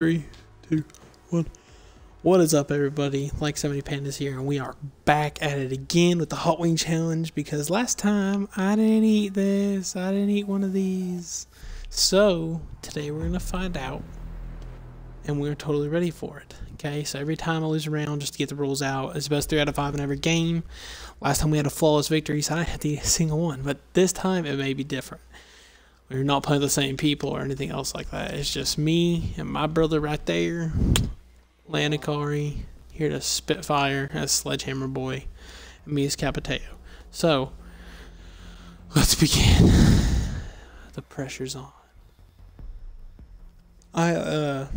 Three, two, one. What is up, everybody? Like 70 Pandas here, and we are back at it again with the Hot Wing Challenge because last time I didn't eat this. I didn't eat one of these. So, today we're going to find out, and we're totally ready for it. Okay, so every time I lose a round, just to get the rules out, it's best 3 out of 5 in every game. Last time we had a flawless victory, so I eat a single one, but this time it may be different. We're not playing the same people or anything else like that. It's just me and my brother right there, Lanikari, here to Spitfire as Sledgehammer Boy, and me as Capitão. So, let's begin. The pressure's on. I, uh,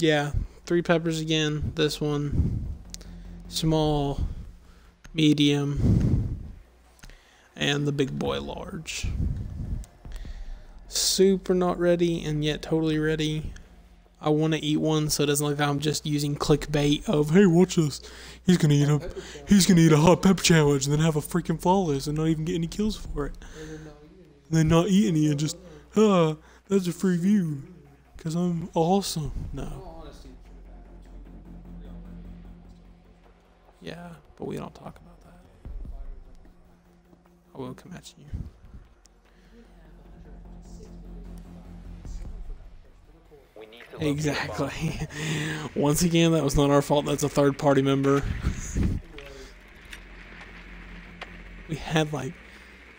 yeah, three peppers again. This one, small, medium, and the big boy large super not ready and yet totally ready. I want to eat one so it doesn't look like I'm just using clickbait of hey watch this he's gonna eat a he's gonna eat a hot pepper challenge and then have a freaking flawless and not even get any kills for it. And then not eat any and just ah that's a free view because I'm awesome. No. Yeah, but we don't talk about that. I will come at you. Exactly. Once again, that was not our fault. That's a third party member. we had like,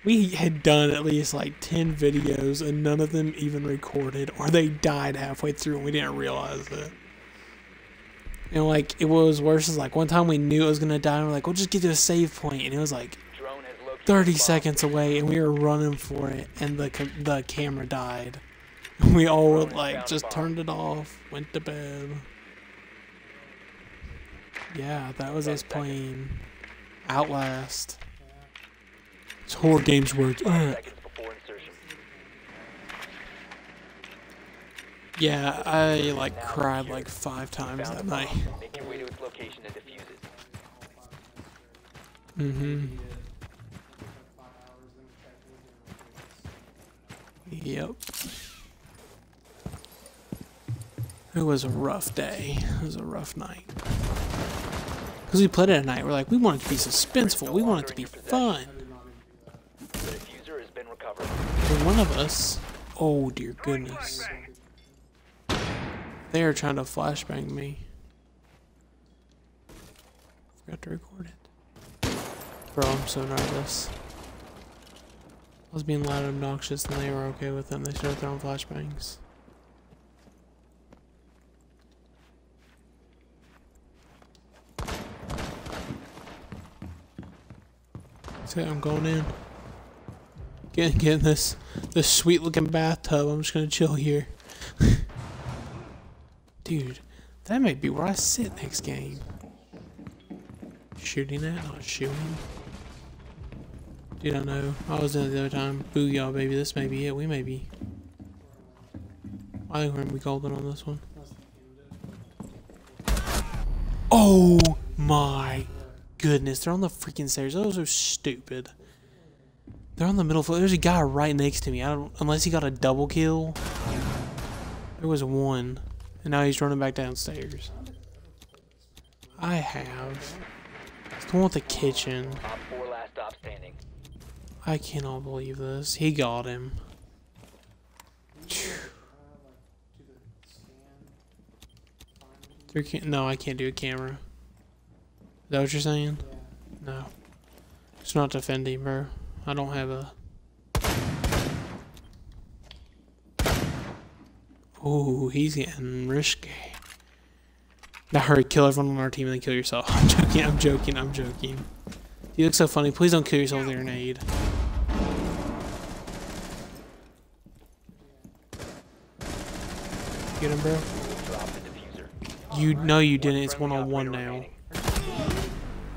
we had done at least like 10 videos and none of them even recorded, or they died halfway through and we didn't realize it. And like, it was worse is like one time we knew it was gonna die and we're like, we'll just get to a save point, and it was like 30 seconds away and we were running for it and the, the camera died. We all were like just turned it off, went to bed. Yeah, that was us playing Outlast. It's horror games words. Uh. Yeah, I like cried like five times that night. Mm-hmm. Yep. It was a rough day. It was a rough night. Because we played it at night. We're like, we want it to be suspenseful. We want it to be fun. And one of us, oh dear goodness. They are trying to flashbang me. Forgot to record it. Bro, I'm so nervous. I was being loud and obnoxious and they were okay with them. They started throwing flashbangs. I'm going in. Get, get this, this sweet looking bathtub. I'm just gonna chill here. Dude, that may be where I sit next game. Shooting at, not shooting. Dude, I know. I was in it the other time. Booyah, baby. This may be it. We may be. I think we're gonna be golden on this one. Oh my goodness, they're on the freaking stairs. Those are stupid. They're on the middle floor. There's a guy right next to me. I don't, unless he got a double kill. There was one, and now he's running back downstairs. I have. It's the one with the kitchen. I cannot believe this. He got him. No, I can't do a camera. Is that what you're saying? No. It's not defending, bro. I don't have a... Oh, he's getting risky. Now hurry, kill everyone on our team and then kill yourself. I'm joking, I'm joking, I'm joking. You look so funny. Please don't kill yourself with a grenade. Get him, bro. You know you didn't. It's one on one now.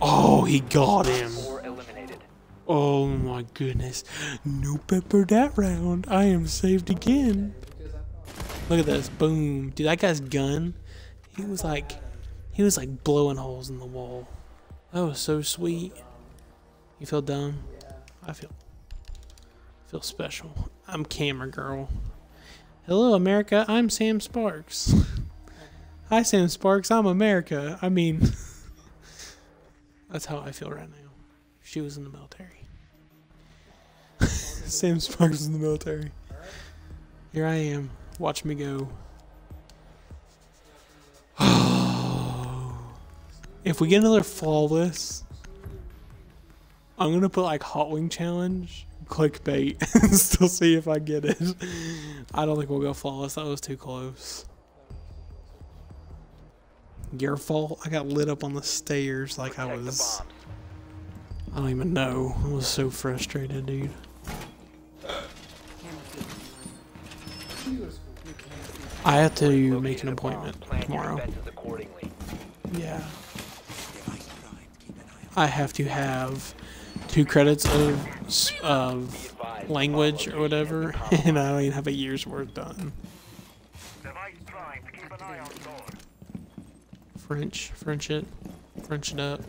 Oh, he got him. Oh my goodness. No pepper that round. I am saved again. Look at this. Boom. Dude, that guy's gun, he was like, he was like blowing holes in the wall. That was so sweet. You feel dumb? I feel, feel special. I'm camera girl. Hello, America. I'm Sam Sparks. Hi, Sam Sparks. I'm America. I mean, that's how I feel right now. She was in the military. Sam Sparks in the military. Here I am. Watch me go. if we get another flawless, I'm gonna put like hot wing challenge, clickbait, and still see if I get it. I don't think we'll go flawless. That was too close. Your fault. I got lit up on the stairs like I Protect the was. I don't even know. I was so frustrated, dude. I have to make an Located a bomb. appointment tomorrow. Yeah. I have to have two credits of of language or whatever, location has been and I don't even have a year's worth done. French, French it, French it up.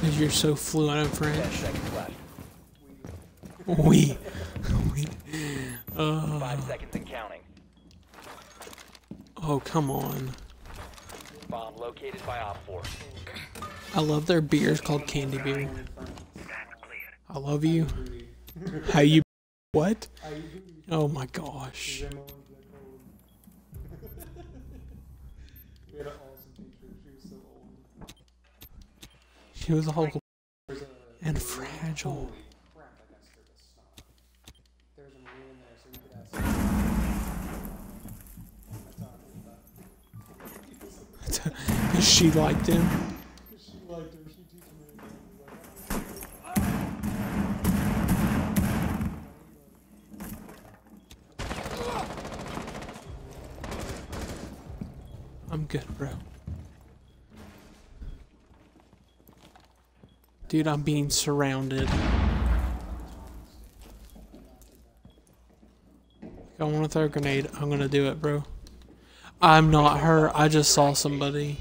Cause you're so fluent in French. We, we. Uh, Five seconds and counting. oh come on! Bomb located by OpFor. I love their beers called Candy Beer. I love you. How you? What? Oh my gosh! We had an awesome teacher. She was so old. She was all There's a and fragile. she I got scared to stop. There was a marine in there, so we could ask. That's how I knew that. she liked him. She liked her. She teach him anything. I'm good, bro. Dude, I'm being surrounded. If I want to throw a grenade, I'm gonna do it, bro. I'm not her. I just saw somebody.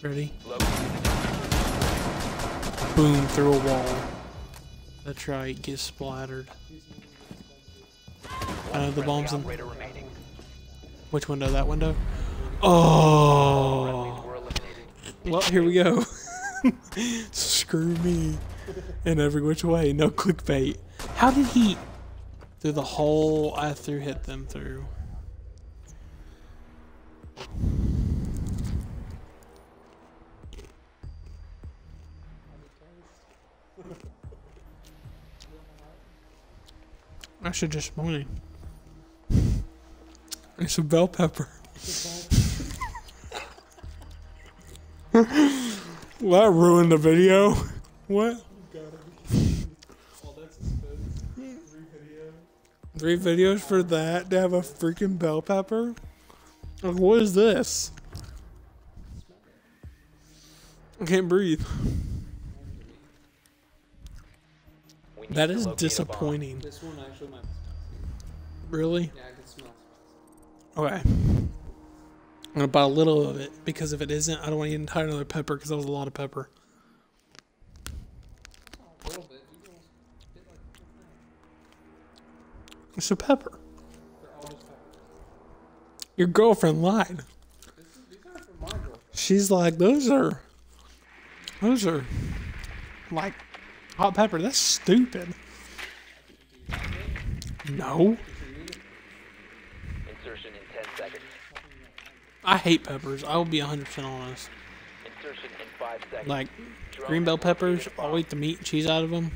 Ready? Boom, through a wall. That's right, get splattered. I know the bomb's in. Which window? That window? Oh. Well, here we go. Screw me. In every which way. No clickbait. How did he. Through the hole I threw hit them through. I should just morning. It's a bell pepper. Well, that ruined the video. What? That's a spin. Three videos for that to have a freaking bell pepper? Like, what is this? I can't breathe. We need That to is locate a bomb. disappointing. This one actually might. Really? Yeah, I can smell. Okay. I'm gonna buy a little of it because if it isn't, I don't want to eat another pepper because that was a lot of pepper. It's a pepper. Your girlfriend lied. She's like, those are, those are, like, hot pepper. That's stupid. No, Insertion in 10 seconds. I hate peppers. I will be 100% honest. Insertion in 5 seconds. Like, Drone green bell peppers. I'll eat the meat and cheese out of them.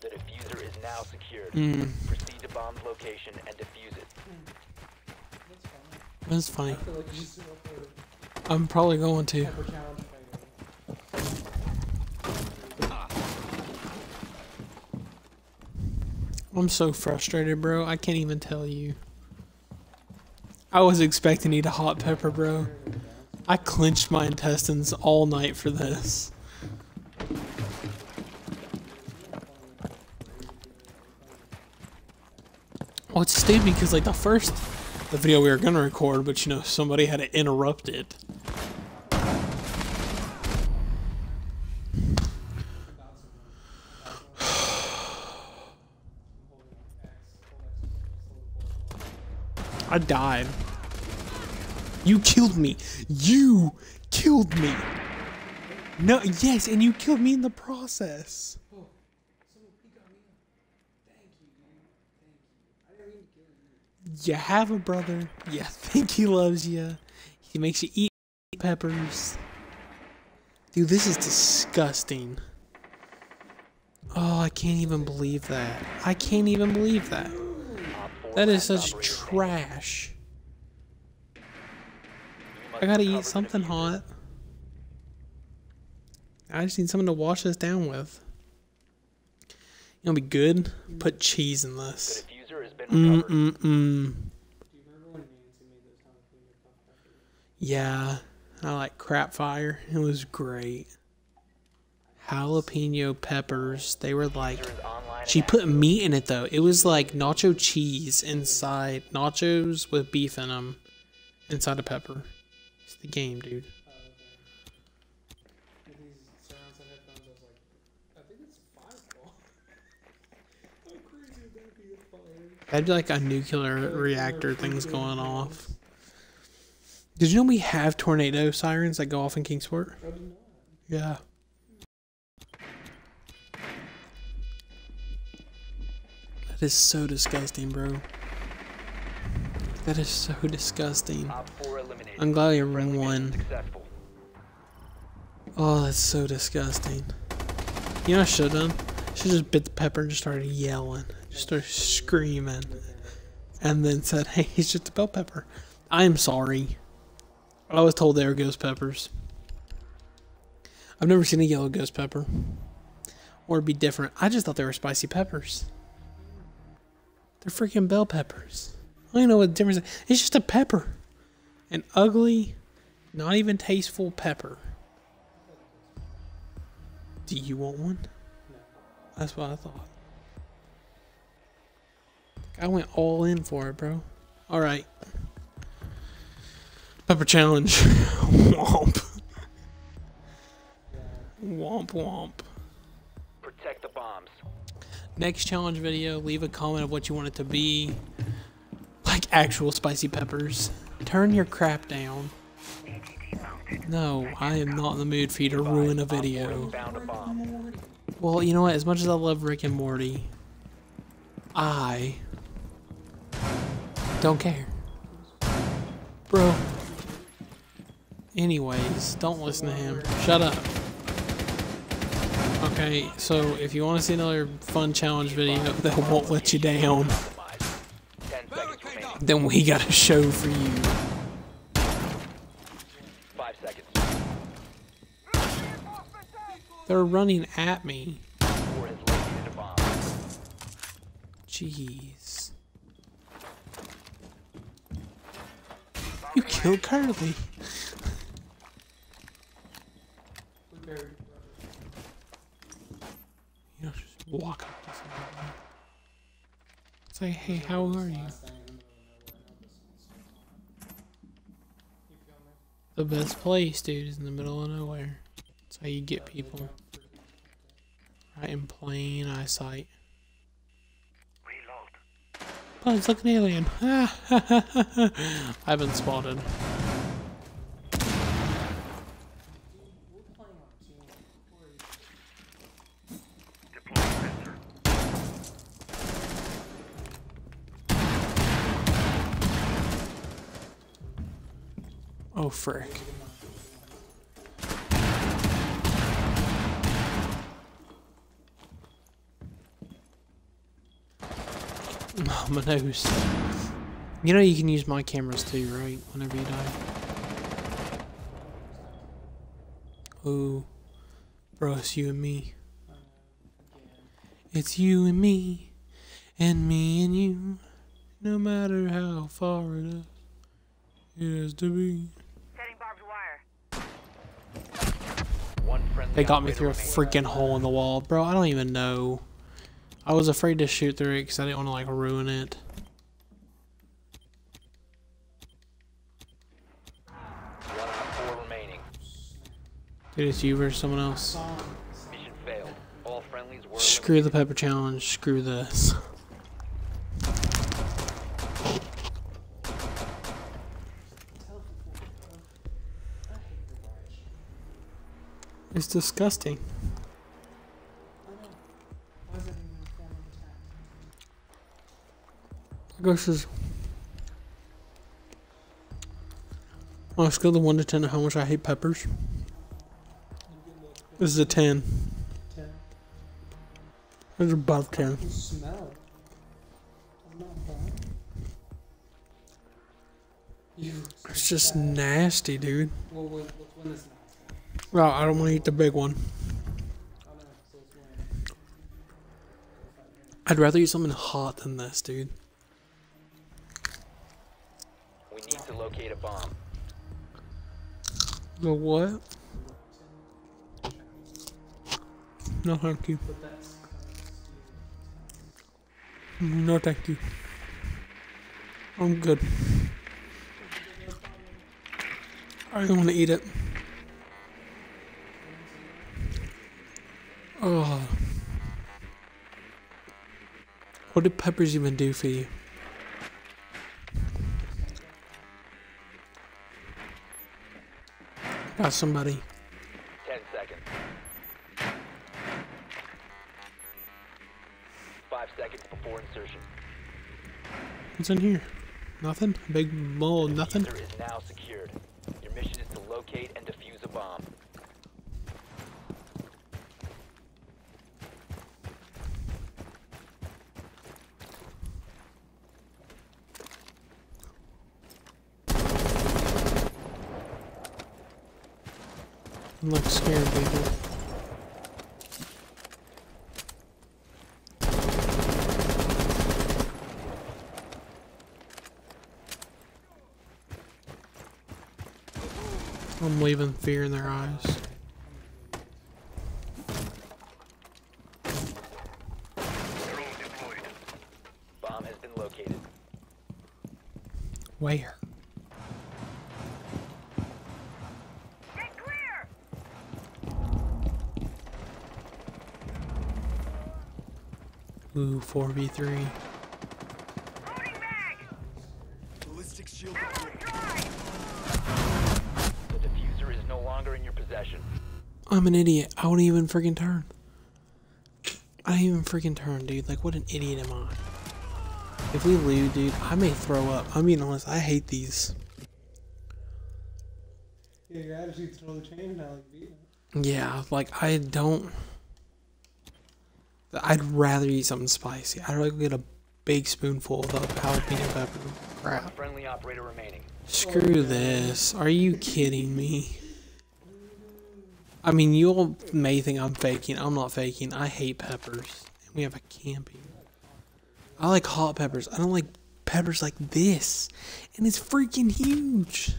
The diffuser is now secured. Mm, Proceed to bomb's location and defuse it. that's funny. I feel like you should upload a I'm probably going to. pepper challenge video. I'm so frustrated, bro. I can't even tell you. I was expecting to eat a hot pepper, bro. I clenched my intestines all night for this. Well, it's stupid because like the first the video we were gonna record, but you know somebody had to interrupt it. I died. You killed me. You killed me. No, yes, and you killed me in the process. You have a brother. You think he loves you. He makes you eat peppers. Dude, this is disgusting. Oh, I can't even believe that. I can't even believe that. OpFor That is such trash. I gotta eat something hot. I just need something to wash this down with. What'd be good. Put cheese in this. Mm mm mm. Yeah, I like crap fire. It was great. Jalapeno peppers. They were like. She put meat in it though. It was like nacho cheese inside nachos with beef in them, inside a pepper. It's the game, dude. That'd be like a nuclear reactor things going off. Did you know we have tornado sirens that go off in Kingsport? Yeah. That is so disgusting, bro. That is so disgusting. Op 4 eliminated. I'm glad you won. Oh, that's so disgusting. You know what I should have done? Should just bit the pepper and just started yelling. Just started screaming. And then said, hey, it's just a bell pepper. I'm sorry. I was told they were ghost peppers. I've never seen a yellow ghost pepper. Or it'd be different. I just thought they were spicy peppers. They're freaking bell peppers. I don't know what the difference is. It's just a pepper. An ugly, not even tasteful pepper. Do you want one? That's what I thought. I went all in for it, bro. All right. Pepper challenge. womp. Womp womp. Protect the bombs. Next challenge video, leave a comment of what you want it to be. Like actual spicy peppers. Turn your crap down. No, I am not in the mood for you to ruin a video. Well, you know what? As much as I love Rick and Morty, I don't care. Bro. Anyways, don't listen to him. Shut up. Okay, so if you want to see another fun challenge video that won't let you down, then we got a show for you. They're running at me. Jeez. You killed Curly. We buried your brother. You know, just walk up to somebody. Say, hey, how are you? Last thing in the middle of nowhere. Now this one's. You feel me? The best place, dude, is in the middle of nowhere. That's how you get people. Right in plain eyesight. Reload. Oh, it's like an alien. I've been spotted. We're playing on team. Where are you? Deploying sensor. Oh, frick. Oh, my nose. You know you can use my cameras too, right? Whenever you die. Oh, bro, it's you and me. It's you and me, and me and you. No matter how far it is, it has to be. Setting barbed wire. One friendly They got me through a freaking hole in the wall, bro. I don't even know. I was afraid to shoot through it because I didn't want to like ruin it. One op four remaining. Dude, it's you versus someone else. Mission failed. All friendlies were Screw the pepper challenge. Screw this. It's disgusting. I know. Why is that even a form of attack? I disgusting. it's. On a scale of 1 to 10 of how much I hate peppers, this is a 10. 10. It's above 10. Smell it. I'm not fine. You. It's just nasty, dude. Win this last. Well, I don't want to eat the big one. I know, so let's win. I'd rather eat something hot than this, dude. We need to locate a bomb. The what? No, thank you. No, thank you. I'm good. I don't want to eat it. Oh. What did peppers even do for you? Got somebody. 10 seconds. 5 seconds before insertion. What's in here? Nothing? Big bowl of nothing? Diffuser is now secured. Your mission is to locate and defuse a bomb. Scared people. I'm leaving fear in their eyes. Drone deployed. Bomb has been located. Where? 4v3. Ballistic shield The diffuser is no longer in your possession. I'm an idiot. I wouldn't even freaking turn. I didn't even freaking turn, dude. Like, what an idiot am I? If we lose, dude, I may throw up. I'm being honest. I hate these. Yeah, your attitude's totally changed now, like Yeah, like I don't. I'd rather eat something spicy. I'd rather get a big spoonful of the jalapeno pepper crap. Friendly operator remaining. Screw this. Are you kidding me? I mean, you all may think I'm faking. I'm not faking. I hate peppers. And we have a camping. I like hot peppers. I don't like peppers like this. And it's freaking huge.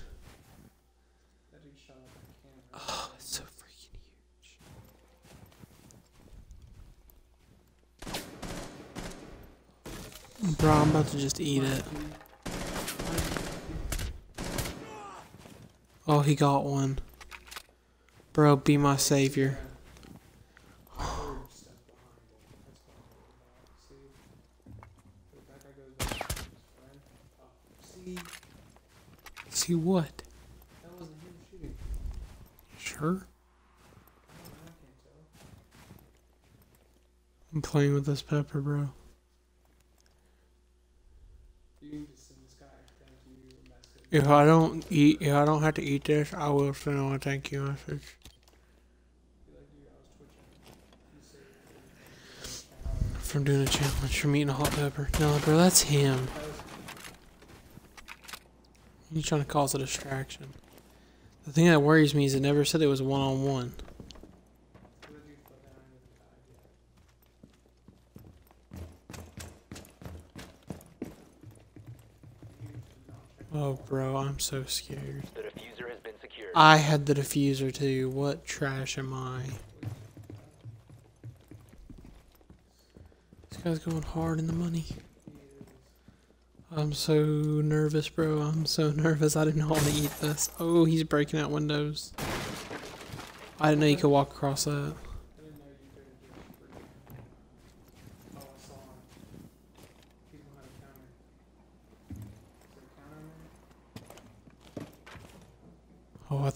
That dude shot up the camera. Oh, it's so freaking huge. Bro, I'm about to just eat it. Oh, he got one. Bro, be my savior. See? What? Sure. I'm playing with this pepper, bro. You send this guy to you message. If I don't eat, if I don't have to eat this, I will send him a thank you message. From doing a challenge from eating a hot pepper. No, bro, that's him. He's trying to cause a distraction. The thing that worries me is it never said it was one on one. Oh, bro, I'm so scared. The diffuser has been secured. I had the diffuser too. What trash am I? This guy's going hard in the money. I'm so nervous, bro. I'm so nervous. I didn't know how to eat this. Oh, he's breaking out windows. I didn't know you could walk across that.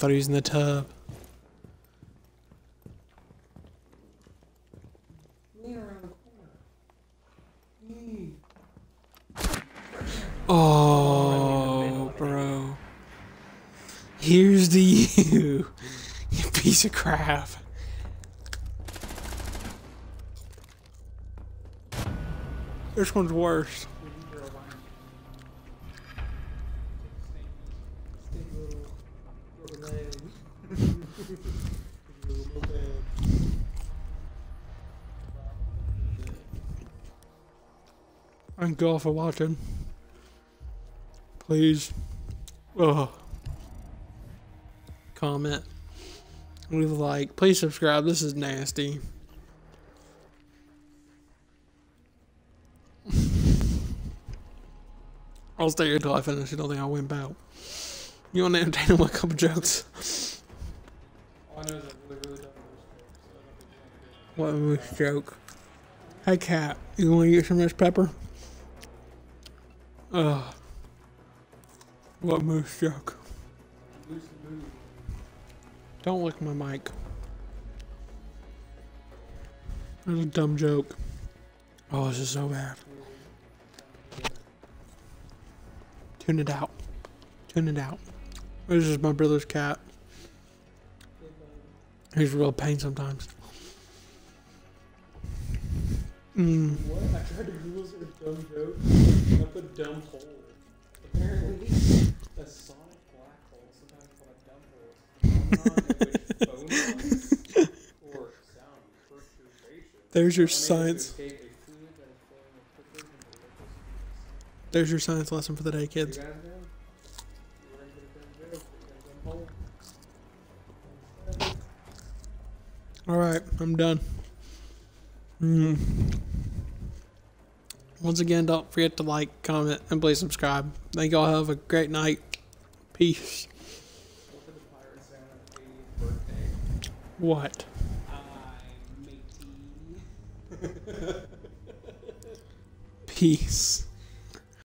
thought he was in the tub. Oh, bro. Here's the you, you piece of crap. This one's worse. Thank you all for watching. Please, ugh. comment, leave a like. Please subscribe. This is nasty. I'll stay here until I finish. I don't think I'll wimp out. You want to entertain them with a couple jokes? All I know is that really, really dumb moose joke, so I don't think What moose joke? Hey, cat, you want to get some of this pepper? Ugh. What moose joke? Don't lick my mic. That was a dumb joke. Oh, this is so bad. Tune it out. Tune it out. This is my brother's cat. He's real pain sometimes. Mm. What? I tried to Google dumb joke. Dumb hole. Apparently, a sonic black hole, sometimes called a dumb hole, or sound There's your science. There's your science lesson for the day, kids. All right, I'm done. Mm. Once again, don't forget to like, comment, and please subscribe. Thank y'all. Have a great night. Peace. What did the pirate say on his 80th birthday? What? I matey. Peace.